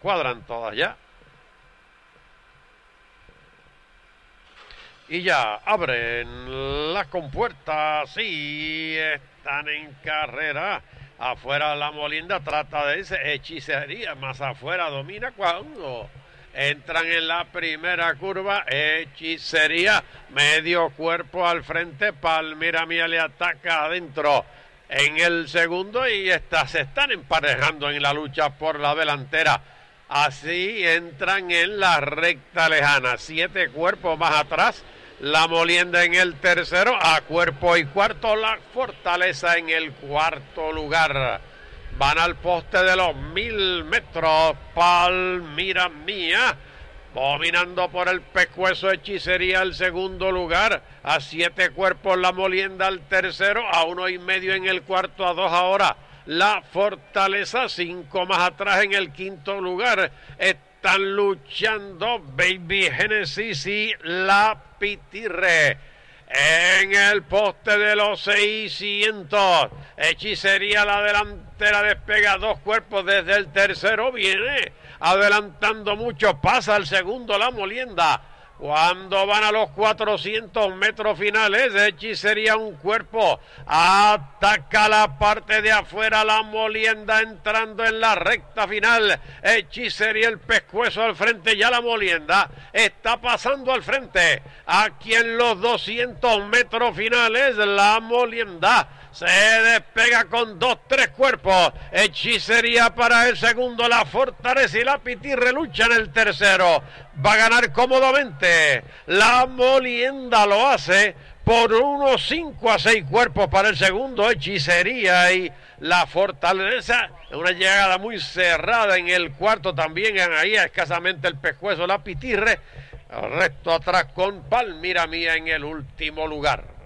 cuadran todas ya. Y ya abren las compuertas. Sí, están en carrera. Afuera la Molinda trata de irse. Hechicería más afuera domina cuando entran en la primera curva. Hechicería medio cuerpo al frente. Palmira Mía le ataca adentro en el segundo y estas se están emparejando en la lucha por la delantera. Así entran en la recta lejana. Siete cuerpos más atrás la molienda en el tercero, a cuerpo y cuarto, la fortaleza en el cuarto lugar. Van al poste de los mil metros, Palmira Mía, dominando por el pescuezo hechicería el segundo lugar, a siete cuerpos la molienda al tercero, a uno y medio en el cuarto, a dos ahora. La fortaleza, cinco más atrás en el quinto lugar. Están luchando Baby Genesis y la Pitirre. En el poste de los 600. Hechicería la delantera despega dos cuerpos desde el tercero. Viene adelantando mucho. Pasa al segundo la molienda. Cuando van a los 400 metros finales, hechicería un cuerpo, ataca la parte de afuera, la molienda entrando en la recta final, hechicería el pescuezo al frente, ya la molienda está pasando al frente, aquí en los 200 metros finales, la molienda se despega con dos, tres cuerpos. Hechicería para el segundo. La fortaleza y la pitirre luchan el tercero. Va a ganar cómodamente. La molienda lo hace por unos cinco a seis cuerpos para el segundo. Hechicería y la fortaleza. Una llegada muy cerrada en el cuarto también. Ahí escasamente el pescuezo. La pitirre. El resto atrás con Palmira Mía en el último lugar.